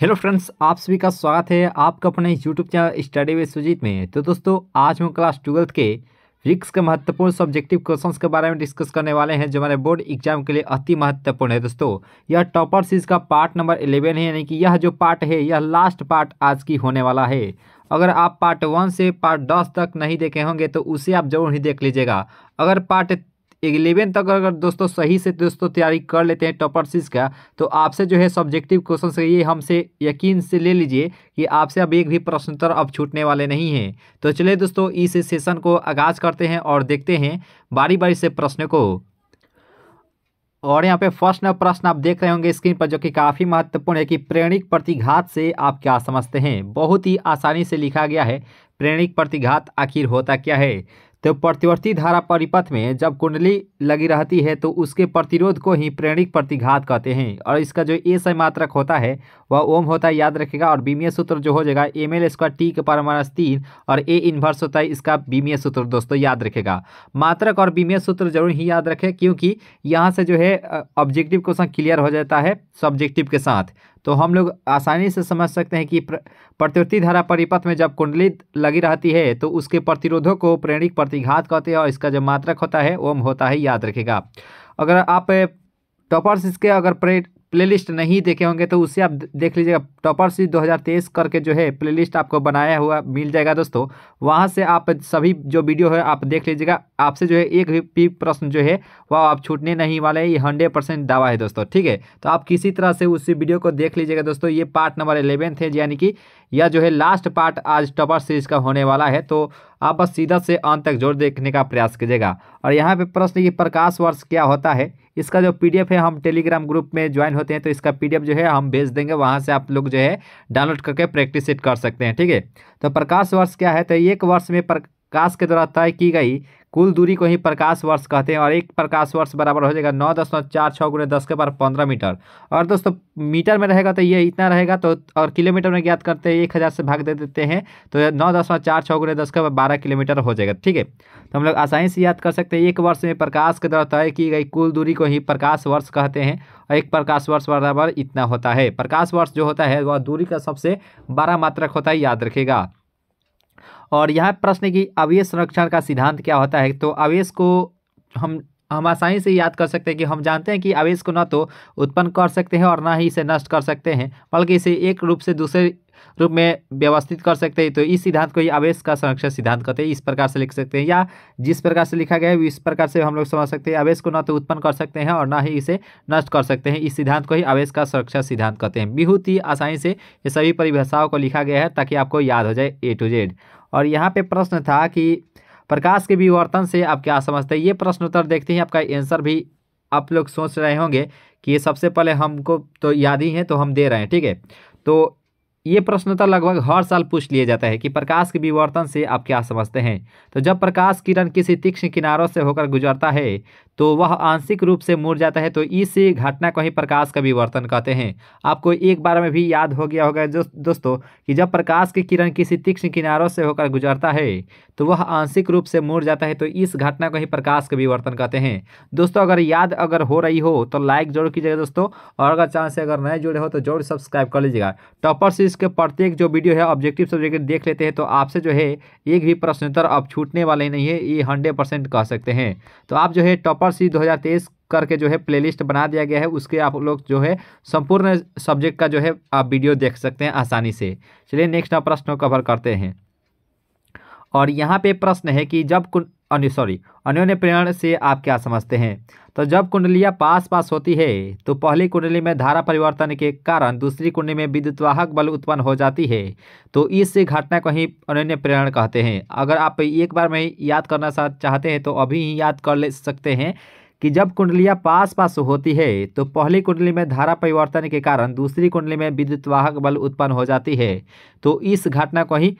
Hello friends, आप सभी का स्वागत है आपका अपने YouTube channel study with Sujeet में। तो दोस्तों, आज हम क्लास ट्वेल्थ के फिजिक्स के महत्वपूर्ण सब्जेक्टिव क्वेश्चंस के बारे में डिस्कस करने वाले हैं, जो हमारे बोर्ड एग्ज़ाम के लिए अति महत्वपूर्ण है दोस्तों। यह टॉपर सीज का पार्ट नंबर इलेवन है, यानी कि यह जो पार्ट है, यह लास्ट पार्ट आज की होने वाला है। अगर आप पार्ट वन से पार्ट दस तक नहीं देखे होंगे तो उसे आप ज़रूर ही देख लीजिएगा। अगर पार्ट इलेवन तक अगर दोस्तों सही से दोस्तों तैयारी कर लेते हैं टॉपर सीज का तो आपसे जो है सब्जेक्टिव क्वेश्चन से ये हमसे यकीन से ले लीजिए कि आपसे अब एक भी प्रश्न उत्तर अब छूटने वाले नहीं हैं। तो चलिए दोस्तों, इस सेशन को आगाज़ करते हैं और देखते हैं बारी बारी से प्रश्न को। और यहाँ पे फ़र्स्ट प्रश्न आप देख रहे होंगे स्क्रीन पर, जो कि काफ़ी महत्वपूर्ण है कि प्रेरणिक प्रतिघात से आप क्या समझते हैं। बहुत ही आसानी से लिखा गया है प्रेरणिक प्रतिघात आखिर होता क्या है? तो प्रतिवर्ती धारा परिपथ में जब कुंडली लगी रहती है तो उसके प्रतिरोध को ही प्रेरणिक प्रतिघात कहते हैं। और इसका जो ए सही मात्रक होता है, वह ओम होता है, याद रखेगा। और बीमीय सूत्र जो हो जाएगा, एम एल स्क्वायर टी के परमाणु तीन और ए इन्वर्स होता है, इसका बीमीय सूत्र दोस्तों याद रखेगा। मात्रक और बीमीय सूत्र ज़रूर ही याद रखें, क्योंकि यहाँ से जो है ऑब्जेक्टिव क्वेश्चन क्लियर हो जाता है सब्जेक्टिव के साथ। तो हम लोग आसानी से समझ सकते हैं कि प्रतिवर्ती धारा परिपथ में जब कुंडली लगी रहती है तो उसके प्रतिरोधों को प्रेरणिक प्रतिघात कहते हैं और इसका जो मात्रक होता है, ओम होता है, याद रखेगा। अगर आप टॉपर्स इसके अगर प्लेलिस्ट नहीं देखे होंगे तो उससे आप देख लीजिएगा। टॉपर सी 2023 करके जो है प्लेलिस्ट आपको बनाया हुआ मिल जाएगा दोस्तों। वहाँ से आप सभी जो वीडियो है आप देख लीजिएगा। आपसे जो है एक भी प्रश्न जो है, वह आप छूटने नहीं वाले ये हंड्रेड परसेंट दावा है दोस्तों, ठीक है? तो आप किसी तरह से उसी वीडियो को देख लीजिएगा दोस्तों। ये पार्ट नंबर एलेवेंथ है, यानी कि यह जो है लास्ट पार्ट आज टॉपर सीरीज़ का होने वाला है। तो आप बस सीधा से अंत तक ज़ोर देखने का प्रयास कीजिएगा। और यहाँ पे प्रश्न ये प्रकाश वर्ष क्या होता है? इसका जो पीडीएफ है, हम टेलीग्राम ग्रुप में ज्वाइन होते हैं तो इसका पीडीएफ जो है, हम भेज देंगे। वहाँ से आप लोग जो है, डाउनलोड करके प्रैक्टिस कर सकते हैं, ठीक है? तो प्रकाश वर्ष क्या है? तो एक वर्ष में प्रकाश के द्वारा तय की गई कुल दूरी को ही प्रकाश वर्ष कहते हैं और एक प्रकाश वर्ष बराबर हो जाएगा नौ दशमलव चार छः गुणे दस के बार पंद्रह मीटर। और दोस्तों, मीटर में रहेगा तो ये इतना रहेगा तो और किलोमीटर में ज्ञात करते हैं, एक हज़ार से भाग दे देते हैं तो नौ दशमलव चार छः गुणे दस के बार बारह किलोमीटर हो जाएगा, ठीक है? तो हम लोग आसानी से याद कर सकते हैं, एक वर्ष में प्रकाश के द्वारा तय की गई कुल दूरी को ही प्रकाश वर्ष कहते हैं, और एक प्रकाश वर्ष बराबर इतना होता है। प्रकाश वर्ष जो होता है, वह दूरी का सबसे बड़ा मात्रक होता है, याद रखेगा। और यहाँ प्रश्न की अवयस संरक्षण का सिद्धांत क्या होता है? तो अवेश को हम हम आसानी से याद कर सकते हैं कि हम जानते हैं कि आवेश को न तो उत्पन्न कर सकते हैं और ना ही इसे नष्ट कर सकते हैं, बल्कि इसे एक रूप से दूसरे रूप में व्यवस्थित कर सकते हैं। तो इस सिद्धांत को ही आवेश का संरक्षण सिद्धांत कहते हैं। इस प्रकार से लिख सकते हैं या जिस प्रकार से लिखा गया है, इस प्रकार से हम लोग समझ सकते हैं। आवेश को न तो उत्पन्न कर सकते हैं और ना ही इसे नष्ट कर सकते हैं। इस सिद्धांत को ही आवेश का सुरक्षा सिद्धांत कहते हैं। बहुत ही आसानी से ये सभी परिभाषाओं को लिखा गया है ताकि आपको याद हो जाए ए टू जेड और यहाँ पे प्रश्न था कि प्रकाश के विवर्तन से आप क्या समझते हैं? ये प्रश्न उत्तर देखते ही आपका आंसर भी आप लोग सोच रहे होंगे कि ये सबसे पहले हमको तो याद ही है तो हम दे रहे हैं, ठीक है? तो ये प्रश्न तो लगभग हर साल पूछ लिया जाता है कि प्रकाश के विवर्तन से आप क्या समझते हैं? तो जब प्रकाश किरण किसी तीक्ष्ण किनारों से होकर गुजरता है तो वह आंशिक रूप से मुड़ जाता है तो इस घटना को ही प्रकाश का विवर्तन कहते हैं। आपको एक बार में भी याद हो गया होगा दोस्तों, कि जब प्रकाश की किरण किसी तीक्ष्ण किनारों से होकर गुजरता है तो वह आंशिक रूप से मुड़ जाता है तो इस घटना को ही प्रकाश का विवर्तन कहते हैं। दोस्तों, अगर याद अगर हो रही हो तो लाइक ज़रूर कीजिएगा दोस्तों, और अगर चांस से अगर नए जुड़े हो तो ज़रूर सब्सक्राइब कर लीजिएगा। टॉपर सीरीज़ के प्रत्येक जो वीडियो है ऑब्जेक्टिव सब्जेक्ट देख लेते हैं तो आपसे जो है, एक भी प्रश्नोत्तर अब छूटने वाले नहीं है, ये हंड्रेड परसेंट कह सकते हैं। तो आप जो है टॉपर सी दो हज़ार तेईस करके जो है प्लेलिस्ट बना दिया गया है, उसके आप लोग जो है, संपूर्ण सब्जेक्ट का जो है, आप वीडियो देख सकते हैं आसानी से। चलिए नेक्स्ट प्रश्न कवर करते हैं। और यहाँ पे प्रश्न है कि जब अन्य सॉरी अन्योन्य प्रेरण से आप क्या समझते हैं? तो जब कुंडलियाँ पास पास होती है तो पहली कुंडली में धारा परिवर्तन के कारण दूसरी कुंडली में विद्युतवाहक बल उत्पन्न हो जाती है। तो इस घटना को ही अन्योन्य प्रेरण कहते हैं। अगर आप एक बार में याद करना चाहते हैं तो अभी ही याद कर ले सकते हैं कि जब कुंडलियाँ पास पास होती है तो पहली कुंडली में धारा परिवर्तन के कारण दूसरी कुंडली में विद्युतवाहक बल उत्पन्न हो जाती है। तो इस घटना को ही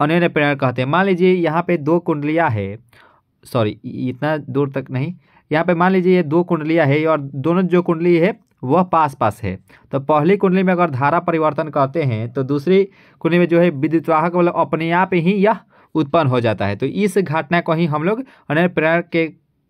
अन्य प्रेरण कहते हैं। मान लीजिए यहाँ पे दो कुंडलियाँ है। सॉरी इतना दूर तक नहीं। यहाँ पे मान लीजिए ये दो कुंडलियाँ है और दोनों जो कुंडली है, वह पास पास है। तो पहली कुंडली में अगर धारा परिवर्तन करते हैं तो दूसरी कुंडली में जो है विद्युतवाहक मतलब अपने आप ही यह उत्पन्न हो जाता है। तो इस घटना को ही हम लोग अनिल प्रेरण के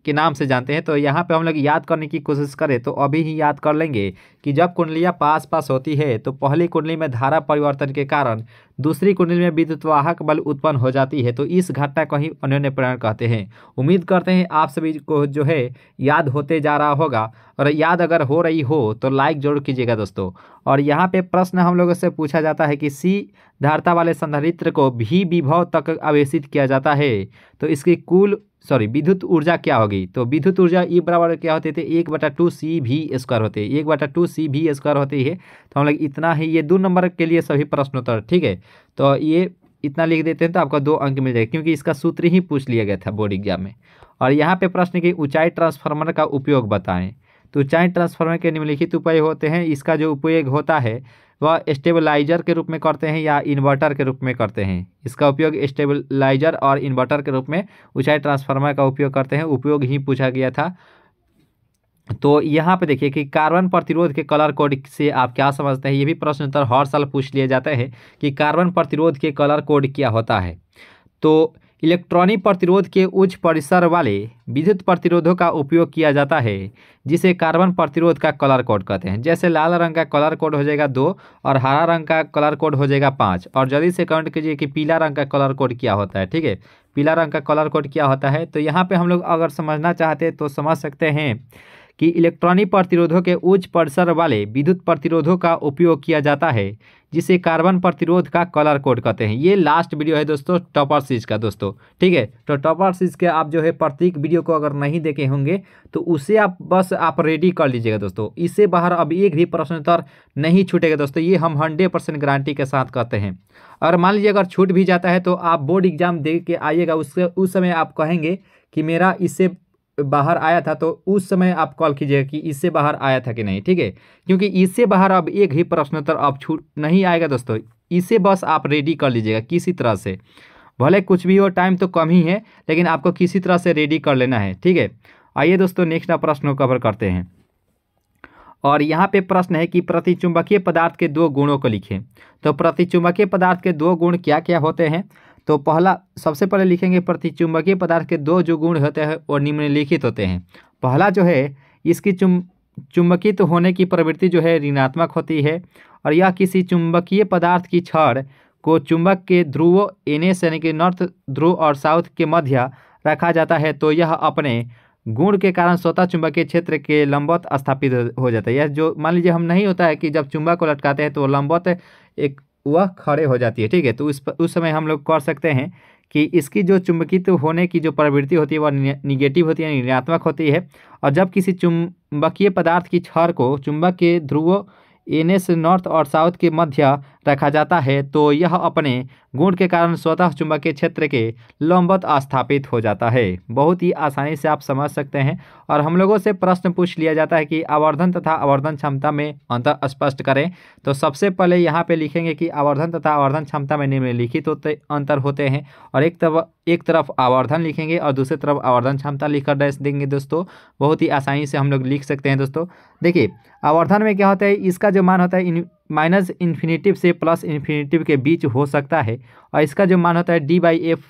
के नाम से जानते हैं तो यहाँ पे हम लोग याद करने की कोशिश करें तो अभी ही याद कर लेंगे कि जब कुंडलियाँ पास पास होती है तो पहली कुंडली में धारा परिवर्तन के कारण दूसरी कुंडली में विद्युत वाहक बल उत्पन्न हो जाती है तो इस घटना को ही अन्योन्य प्रेरण कहते हैं। उम्मीद करते हैं आप सभी को जो है याद होते जा रहा होगा, और याद अगर हो रही हो तो लाइक ज़रूर कीजिएगा दोस्तों। और यहाँ पे प्रश्न हम लोगों से पूछा जाता है कि सी धारता वाले संधारित्र को भी विभव तक आवेशित किया जाता है तो इसकी कुल सॉरी विद्युत ऊर्जा क्या होगी तो विद्युत ऊर्जा ई बराबर क्या होते थे? एक बटा टू सी भी स्क्वायर होते। एक बटा टू सी भी स्क्वायर होते है। तो हम लोग इतना ही, ये दो नंबर के लिए सभी प्रश्नोत्तर, ठीक है? तो ये इतना लिख देते हैं तो आपका दो अंक मिल जाएगा, क्योंकि इसका सूत्र ही पूछ लिया गया था बोर्ड एग्ज़ाम में। और यहाँ पे प्रश्न की ऊंचाई ट्रांसफार्मर का उपयोग बताएँ। तो ऊंचाई ट्रांसफार्मर के निम्नलिखित उपाय होते हैं। इसका जो उपयोग होता है वह स्टेबलाइजर के रूप में करते हैं या इन्वर्टर के रूप में करते हैं। इसका उपयोग स्टेबलाइजर और इन्वर्टर के रूप में ऊंचाई ट्रांसफार्मर का उपयोग करते हैं। उपयोग ही पूछा गया था। तो यहाँ पे देखिए कि कार्बन प्रतिरोध के कलर कोड से आप क्या समझते हैं? ये भी प्रश्न उत्तर हर साल पूछ लिया जाता है कि कार्बन प्रतिरोध के कलर कोड क्या होता है? तो इलेक्ट्रॉनिक प्रतिरोध के उच्च परिसर वाले विद्युत प्रतिरोधों का उपयोग किया जाता है, जिसे कार्बन प्रतिरोध का कलर कोड कहते हैं। जैसे लाल रंग का कलर कोड हो जाएगा दो और हरा रंग का कलर कोड हो जाएगा पाँच। और जल्दी से कमेंट कीजिए कि पीला रंग का कलर कोड क्या होता है, ठीक है? पीला रंग का कलर कोड क्या होता है? तो यहाँ पर हम लोग अगर समझना चाहते तो समझ सकते हैं। कि इलेक्ट्रॉनिक प्रतिरोधों के उच्च परिसर वाले विद्युत प्रतिरोधों का उपयोग किया जाता है, जिसे कार्बन प्रतिरोध का कलर कोड कहते हैं। ये लास्ट वीडियो है दोस्तों टॉपर सीज का दोस्तों। ठीक है तो टॉपर सीज के आप जो है प्रत्येक वीडियो को अगर नहीं देखे होंगे तो उसे आप बस आप रेडी कर लीजिएगा दोस्तों। इससे बाहर अब एक भी प्रश्न उत्तर नहीं छूटेगा दोस्तों। ये हम हंड्रेड परसेंट गारंटी के साथ कहते हैं। और मान लीजिए अगर छूट भी जाता है तो आप बोर्ड एग्ज़ाम दे के आइएगा उससे उस समय आप कहेंगे कि मेरा इससे बाहर आया था तो उस समय आप कॉल कीजिएगा कि इससे बाहर आया था कि नहीं, ठीक है? क्योंकि इससे बाहर अब एक ही प्रश्नोत्तर अब छूट नहीं आएगा दोस्तों। इसे बस आप रेडी कर लीजिएगा किसी तरह से। भले कुछ भी हो टाइम तो कम ही है, लेकिन आपको किसी तरह से रेडी कर लेना है, ठीक है? आइए दोस्तों नेक्स्ट आप प्रश्न कवर करते हैं। और यहाँ पे प्रश्न है कि प्रतिचुंबकीय पदार्थ के दो गुणों को लिखें। तो प्रतिचुंबकीय पदार्थ के दो गुण क्या क्या होते हैं? तो पहला, सबसे पहले लिखेंगे प्रतिचुंबकीय पदार्थ के दो जो गुण होते हैं वो निम्नलिखित होते हैं। पहला जो है, इसकी चुम चुंबकित होने की प्रवृत्ति जो है ऋणात्मक होती है और यह किसी चुंबकीय पदार्थ की छड़ को चुंबक के ध्रुव एन एस यानी कि नॉर्थ ध्रुव और साउथ के मध्य रखा जाता है तो यह अपने गुण के कारण स्वतः चुंबकीय क्षेत्र के लंबवत स्थापित हो जाता है। यह जो, मान लीजिए हम नहीं होता है कि जब चुंबक को लटकाते हैं तो लंबवत एक वह खड़े हो जाती है, ठीक है? तो उस उस समय हम लोग कर सकते हैं कि इसकी जो चुंबकित होने की जो प्रवृत्ति होती है, वह निगेटिव होती है, ऋणात्मक होती है और जब किसी चुंबकीय पदार्थ की छर को, चुंबक के ध्रुव एन एस नॉर्थ और साउथ के मध्य रखा जाता है तो यह अपने गुण के कारण स्वतः चुंबकीय क्षेत्र के लंबवत स्थापित हो जाता है। बहुत ही आसानी से आप समझ सकते हैं और हम लोगों से प्रश्न पूछ लिया जाता है कि आवर्धन तथा आवर्धन क्षमता में अंतर स्पष्ट करें। तो सबसे पहले यहाँ पे लिखेंगे कि आवर्धन तथा आवर्धन क्षमता में निम्नलिखित होते, अंतर होते हैं और एक तरफ़ एक तरफ़ आवर्धन लिखेंगे और दूसरी तरफ़ आवर्धन क्षमता लिखकर डैश देंगे दोस्तों। बहुत ही आसानी से हम लोग लिख सकते हैं दोस्तों। देखिए, आवर्धन में क्या होता है, इसका जो मान होता है माइनस इन्फिनेटिव से प्लस इन्फिनेटिव के बीच हो सकता है और इसका जो मान होता है डी बाई एफ़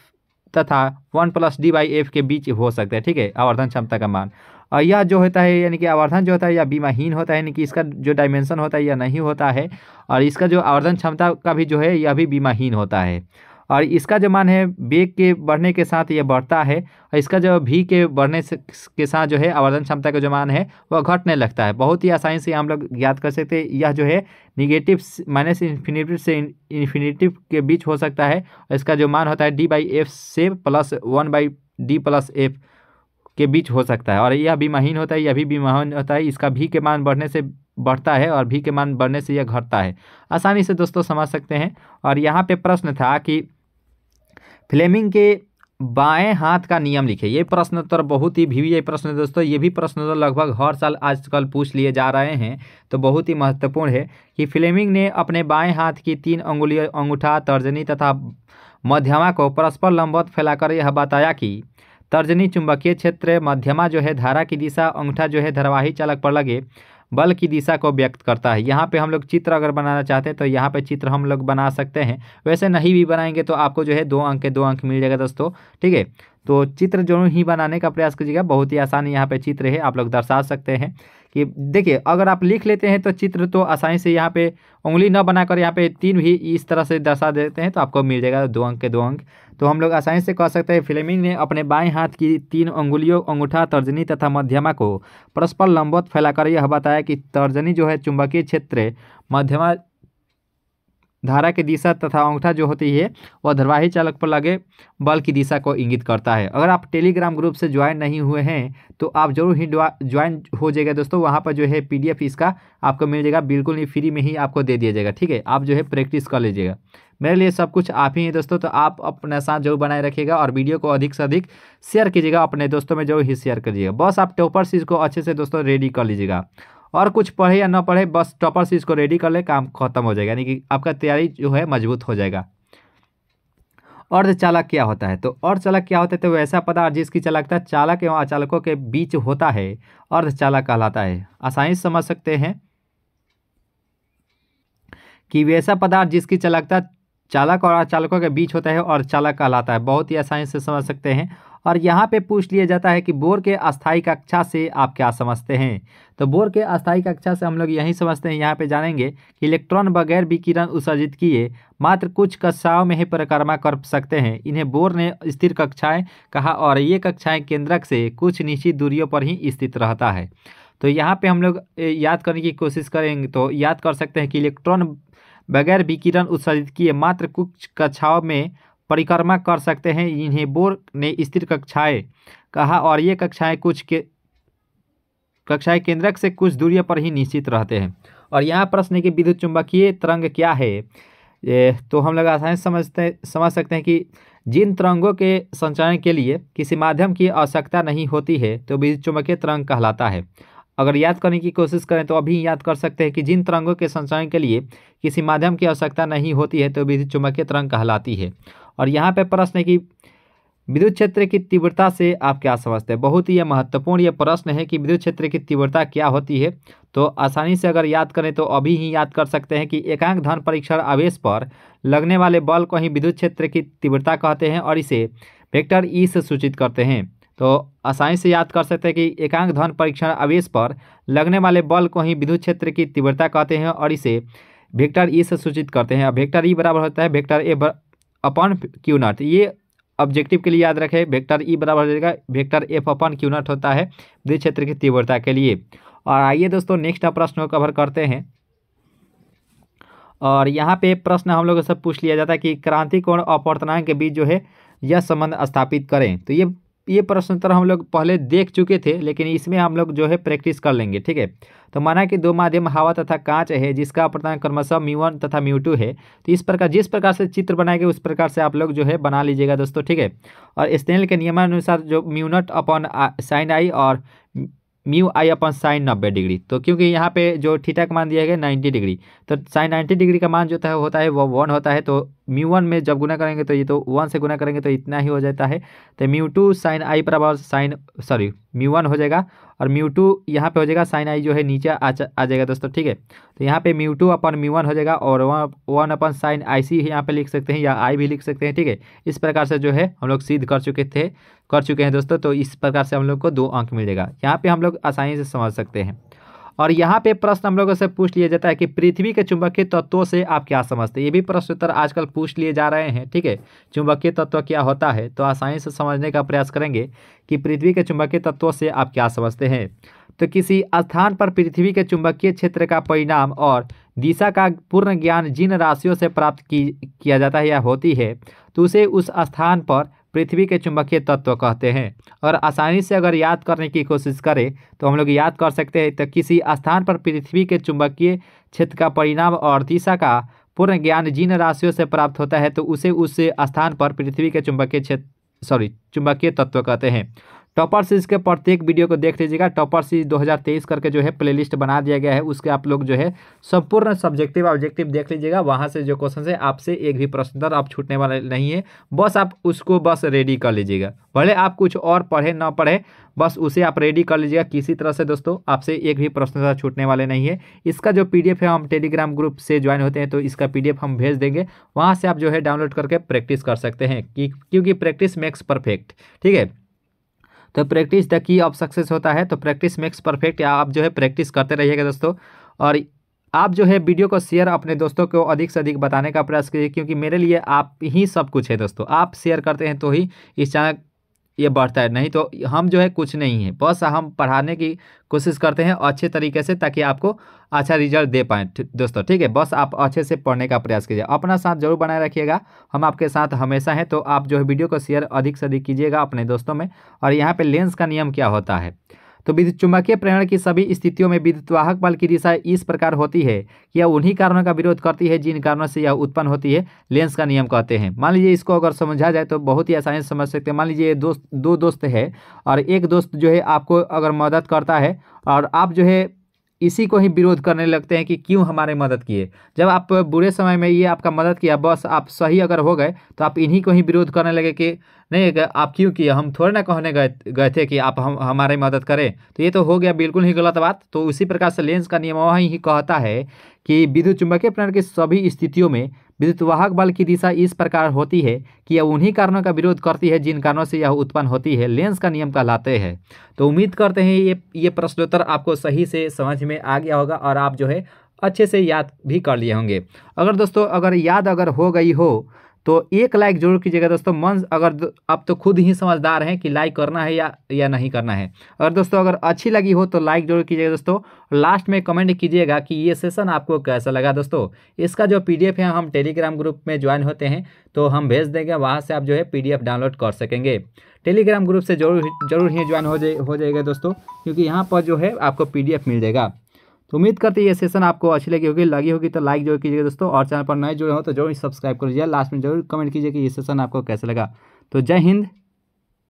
तथा one plus D by F के बीच हो सकता है, ठीक है? आवर्धन क्षमता का मान। और यह जो होता है, यानी कि आवर्धन जो होता है या बीमाहीन होता है, यानी कि इसका जो डायमेंशन होता है या नहीं होता है। और इसका जो आवर्धन क्षमता का भी जो है, यह भी बीमाहीन होता है। और इसका जो मान है बेग के बढ़ने के साथ ये बढ़ता है, और इसका जो भी के बढ़ने के साथ जो है, आवर्धन क्षमता का जो मान है, वह घटने लगता है। बहुत ही आसानी से हम लोग याद कर सकते हैं, यह जो है निगेटिव माइनस इन्फिनेटिव से इन्फिनेटिव के बीच हो सकता है, और इसका जो मान होता है डी बाई एफ़ से plus one by D plus F के बीच हो सकता है। और यह भी महीन होता है, यह भी बीमाहीन होता है, इसका भी के मान बढ़ने से बढ़ता है, और भी के मान बढ़ने से यह घटता है। आसानी से दोस्तों समझ सकते हैं, और यहाँ पे प्रश्न था कि फ्लेमिंग के बाएँ हाथ का नियम लिखे। ये प्रश्न उत्तर बहुत ही भी प्रश्न दोस्तों। ये भी प्रश्न उत्तर लगभग हर साल आजकल पूछ लिए जा रहे हैं तो बहुत ही महत्वपूर्ण है कि फ्लेमिंग ने अपने बाएँ हाथ की तीन अंगुली अंगूठा, तर्जनी तथा मध्यमा को परस्पर लंबवत फैलाकर यह बताया कि तर्जनी चुंबकीय क्षेत्र मध्यमा जो है धारा की दिशा, अंगूठा जो है धारावाही चालक पर लगे। बल की दिशा को व्यक्त करता है। यहाँ पे हम लोग चित्र अगर बनाना चाहते हैं तो यहाँ पे चित्र हम लोग बना सकते हैं। वैसे नहीं भी बनाएँगे तो आपको जो है दो अंक के दो अंक मिल जाएगा दोस्तों, ठीक है? तो चित्र जो ही बनाने का प्रयास कीजिएगा, बहुत ही आसानी यहाँ पे चित्र है, आप लोग दर्शा सकते हैं। कि देखिए, अगर आप लिख लेते हैं तो चित्र तो आसानी से यहाँ पे उंगली न बनाकर यहाँ पे तीन भी इस तरह से दर्शा देते हैं तो आपको मिल जाएगा दो अंक के दो अंक। तो हम लोग आसानी से कह सकते हैं फ्लेमिंग ने अपने बाएँ हाथ की तीन उंगुलियों, अंगूठा, तर्जनी तथा मध्यमा को परस्पर लंबवत फैलाकर यह बताया कि तर्जनी जो है चुंबकीय क्षेत्र मध्यमा धारा की दिशा तथा अंगूठा जो होती है, वह धरवाही चालक पर लगे बल की दिशा को इंगित करता है। अगर आप टेलीग्राम ग्रुप से ज्वाइन नहीं हुए हैं तो आप ज़रूर ही ज्वाइन हो जाएगा दोस्तों। वहाँ पर जो है पीडीएफ इसका आपको मिल जाएगा, बिल्कुल नहीं फ्री में ही आपको दे दिया जाएगा, ठीक है? आप जो है प्रैक्टिस कर लीजिएगा। मेरे लिए सब कुछ आप ही हैं दोस्तों तो आप अपने साथ ज़रूर बनाए रखिएगा और वीडियो को अधिक से अधिक शेयर कीजिएगा, अपने दोस्तों में ज़रूर ही शेयर करिएगा बस आप टॉपर चीज़ को अच्छे से दोस्तों रेडी कर लीजिएगा। और कुछ पढ़े या ना पढ़े, बस टॉपर से इसको रेडी कर ले, काम खत्म हो जाएगा। यानी कि आपका तैयारी जो है मज़बूत हो जाएगा। अर्धचालक क्या होता है? तो अर्ध चालक क्या होता है? तो वैसा पदार्थ जिसकी चालकता चालक एवं अचालकों के बीच होता है अर्धचालक कहलाता है। आसानी से समझ सकते हैं कि वैसा पदार्थ जिसकी चालकता चालक और अचालकों के बीच होता है और चालक कहलाता है। बहुत ही आसानी से समझ सकते हैं। और यहाँ पे पूछ लिया जाता है कि बोर के अस्थाई कक्षा से आप क्या समझते हैं? तो बोर के अस्थाई कक्षा से हम लोग यही समझते हैं। यहाँ पे जानेंगे कि इलेक्ट्रॉन बगैर विकिरण उत्सर्जित किए मात्र कुछ कक्षाओं में ही परिक्रमा कर सकते हैं। इन्हें बोर ने स्थिर कक्षाएँ कहा और ये कक्षाएँ केंद्रक से कुछ निश्चित दूरियों पर ही स्थित रहता है। तो यहाँ पे हम लोग याद करने की कोशिश करेंगे तो याद कर सकते हैं कि इलेक्ट्रॉन बगैर विकिरण उत्सर्जित किए मात्र कुछ कक्षाओं में परिक्रमा कर सकते हैं। इन्हें बोर ने स्थिर कक्षाएँ कहा और ये कक्षाएँ कुछ के, कक्षाएँ केंद्रक से कुछ दूरी पर ही निश्चित रहते हैं। और यहाँ प्रश्न है कि विद्युत चुंबकीय तरंग क्या है? ये तो हम लोग आसानी समझते, समझ सकते हैं कि जिन तरंगों के संचालन के लिए किसी माध्यम की आवश्यकता नहीं होती है तो विद्युत चुंबकीय तरंग कहलाता है। अगर याद करने की कोशिश करें तो अभी याद कर सकते हैं कि जिन तरंगों के संचालन के लिए किसी माध्यम की आवश्यकता नहीं होती है तो विद्युत चुंबकीय तरंग कहलाती है। और यहाँ पर प्रश्न है कि विद्युत क्षेत्र की तीव्रता से आप क्या समझते हैं? बहुत ही यह महत्वपूर्ण यह प्रश्न है कि विद्युत क्षेत्र की तीव्रता क्या होती है? तो आसानी से अगर याद करें तो अभी ही याद कर सकते हैं कि एकांक धन परीक्षण आवेश पर लगने वाले बल को ही विद्युत क्षेत्र की तीव्रता कहते हैं और इसे वेक्टर ई से सूचित करते हैं। तो आसानी से याद कर सकते हैं कि एकांक धन परीक्षण आवेश पर लगने वाले बल को ही विद्युत क्षेत्र की तीव्रता कहते हैं और इसे वेक्टर ई से सूचित करते हैं। वेक्टर ई बराबर होता है, vector A upon Q naught. ये ऑब्जेक्टिव के लिए याद रखें, वेक्टर ई बराबर हो जाएगा, vector F upon Q naught होता है विद्युत क्षेत्र की तीव्रता के लिए। और आइए दोस्तों नेक्स्ट प्रश्न को कवर करते हैं। और यहाँ पे प्रश्न हम लोगों से पूछ लिया जाता है कि क्रांति कोण अपवर्तनांक के बीच जो है यह संबंध स्थापित करें। तो ये ये प्रश्नोत्तर हम लोग पहले देख चुके थे, लेकिन इसमें हम लोग जो है प्रैक्टिस कर लेंगे, ठीक है? तो माना कि दो माध्यम, हवा तथा कांच है, जिसका अपर्तनांक क्रमशः म्यू तथा म्यू है। तो इस प्रकार, जिस प्रकार से चित्र बनाएँगे, उस प्रकार से आप लोग जो है बना लीजिएगा दोस्तों, ठीक है? और स्नेल के नियमानुसार जो म्यूनट अपन साइन आई और म्यू आई अपन साइन नब्बे डिग्री। तो क्योंकि यहाँ पे जो थीटा का मान दिया गया नाइन्टी डिग्री तो साइन नाइन्टी डिग्री का मान जो है होता है वो वन होता है तो म्यू वन में जब गुना करेंगे तो ये तो वन से गुना करेंगे तो इतना ही हो जाता है। तो म्यू टू साइन आई बराबर साइन सॉरी म्यू वन हो जाएगा और म्यू टू यहाँ पर हो जाएगा साइन आई जो है नीचे आ, आ जाएगा दोस्तों ठीक है? तो यहाँ पे mu two upon mu one हो जाएगा और one one upon sine I C यहाँ पर लिख सकते हैं या आई भी लिख सकते हैं ठीक है? इस प्रकार से जो है हम लोग सिद्ध कर चुके थे कर चुके हैं दोस्तों तो इस प्रकार से हम लोग को दो अंक मिल जाएगा। यहाँ पर हम लोग आसानी से समझ सकते हैं। और यहाँ पे प्रश्न हम लोगों से पूछ लिया जाता है कि पृथ्वी के चुंबकीय तत्वों से आप क्या समझते हैं? ये भी प्रश्न उत्तर आजकल पूछ लिए जा रहे हैं, ठीक है? चुंबकीय तत्व क्या होता है? तो आसानी से समझने का प्रयास करेंगे कि पृथ्वी के चुंबकीय तत्वों से आप क्या समझते हैं। तो किसी स्थान पर पृथ्वी के चुंबकीय क्षेत्र का परिणाम और दिशा का पूर्ण ज्ञान जिन राशियों से प्राप्त की, किया जाता है या होती है तो उसे उस स्थान पर पृथ्वी के चुंबकीय तत्व कहते हैं। और आसानी से अगर याद करने की कोशिश करें तो हम लोग याद कर सकते हैं तो किसी स्थान पर पृथ्वी के चुंबकीय क्षेत्र का परिणाम और दिशा का पूर्ण ज्ञान जिन राशियों से प्राप्त होता है तो उसे उस स्थान पर पृथ्वी के चुंबकीय क्षेत्र सॉरी चुंबकीय तत्व कहते हैं। टॉपर सीरीज़ के प्रत्येक वीडियो को देख लीजिएगा। टॉपर सीरीज़ 2023 करके जो है प्लेलिस्ट बना दिया गया है। उसके आप लोग जो है संपूर्ण सब्जेक्टिव ऑब्जेक्टिव देख लीजिएगा। वहाँ से जो क्वेश्चन है, आपसे एक भी प्रश्न उत्तर आप छूटने वाले नहीं है। बस आप उसको बस रेडी कर लीजिएगा। भले आप कुछ और पढ़े, ना पढ़े, बस उसे आप रेडी कर लीजिएगा। किसी तरह से दोस्तों, आपसे एक भी प्रश्न छूटने वाले नहीं है। इसका जो पीडीएफ है, हम टेलीग्राम ग्रुप से ज्वाइन होते हैं तो इसका पीडीएफ हम भेज देंगे। वहाँ से आप जो है डाउनलोड करके प्रैक्टिस कर सकते हैं कि, क्योंकि प्रैक्टिस मेक्स परफेक्ट। ठीक है? तो practice the key of success होता है तो प्रैक्टिस मेक्स परफेक्ट आप जो है प्रैक्टिस करते रहिएगा दोस्तों। और आप जो है वीडियो को शेयर अपने दोस्तों को अधिक से अधिक बताने का प्रयास कीजिए, क्योंकि मेरे लिए आप ही सब कुछ है दोस्तों। आप शेयर करते हैं तो ही इस चैनल ये बढ़ता है। नहीं तो हम जो है कुछ नहीं है। बस हम पढ़ाने की कोशिश करते हैं अच्छे तरीके से ताकि आपको अच्छा रिज़ल्ट दे पाएँ। दोस्तों, ठीक है? बस आप अच्छे से पढ़ने का प्रयास कीजिए। अपना साथ ज़रूर बनाए रखिएगा। हम आपके साथ हमेशा हैं तो आप जो है वीडियो को शेयर अधिक से अधिक कीजिएगा अपने दोस्तों में। और यहाँ पर लेंस का नियम क्या होता है? तो विद्युत चुंबकीय प्रेरण की सभी स्थितियों में विद्युत वाहक बल की दिशा इस प्रकार होती है कि यह उन्हीं कारणों का विरोध करती है जिन कारणों से यह उत्पन्न होती है, लेंस का नियम कहते हैं। मान लीजिए इसको अगर समझा जाए तो बहुत ही आसानी से समझ सकते हैं। मान लीजिए ये दोस्त, दो दोस्त है और एक दोस्त जो है आपको अगर मदद करता है और आप जो है इसी को ही विरोध करने लगते हैं कि क्यों हमारे मदद किए। जब आप बुरे समय में ये आपका मदद किया, बस आप सही अगर हो गए तो आप इन्हीं को ही विरोध करने लगे कि नहीं आप क्यों किए हम थोड़े ना कहने गए गए थे कि आप हम, हमारी मदद करें। तो ये तो हो गया बिल्कुल ही गलत बात। तो उसी प्रकार से लेंस का नियम वही ही कहता है कि विद्युत चुंबकीय प्रेरण की सभी स्थितियों में विद्युत वाहक बल की दिशा इस प्रकार होती है कि यह उन्हीं कारणों का विरोध करती है जिन कारणों से यह उत्पन्न होती है। लेंस का नियम कहलाते हैं। तो उम्मीद करते हैं ये ये प्रश्नोत्तर आपको सही से समझ में आ गया होगा और आप जो है अच्छे से याद भी कर लिए होंगे। अगर दोस्तों, अगर याद अगर हो गई हो तो एक लाइक ज़रूर कीजिएगा दोस्तों। मन अगर आप तो खुद ही समझदार हैं कि लाइक करना है या या नहीं करना है। अगर दोस्तों, अगर अच्छी लगी हो तो लाइक ज़रूर कीजिएगा दोस्तों। लास्ट में कमेंट कीजिएगा कि ये सेशन आपको कैसा लगा दोस्तों। इसका जो पीडीएफ है, हम टेलीग्राम ग्रुप में ज्वाइन होते हैं तो हम भेज देंगे, वहाँ से आप जो है पीडीएफ डाउनलोड कर सकेंगे। टेलीग्राम ग्रुप से ज़रूर ज़रूर ही ज्वाइन हो जाए, हो जाएगा दोस्तों, क्योंकि यहाँ पर जो है आपको पीडीएफ मिल जाएगा। तो उम्मीद करते हैं ये सेशन आपको अच्छी लगी होगी लगी होगी तो लाइक ज़रूर कीजिएगा दोस्तों और चैनल पर नए जुड़े हो तो ज़रूर सब्सक्राइब कर। लीजिए लास्ट में ज़रूर कमेंट कीजिए कि ये सेशन आपको कैसे लगा। तो जय हिंद।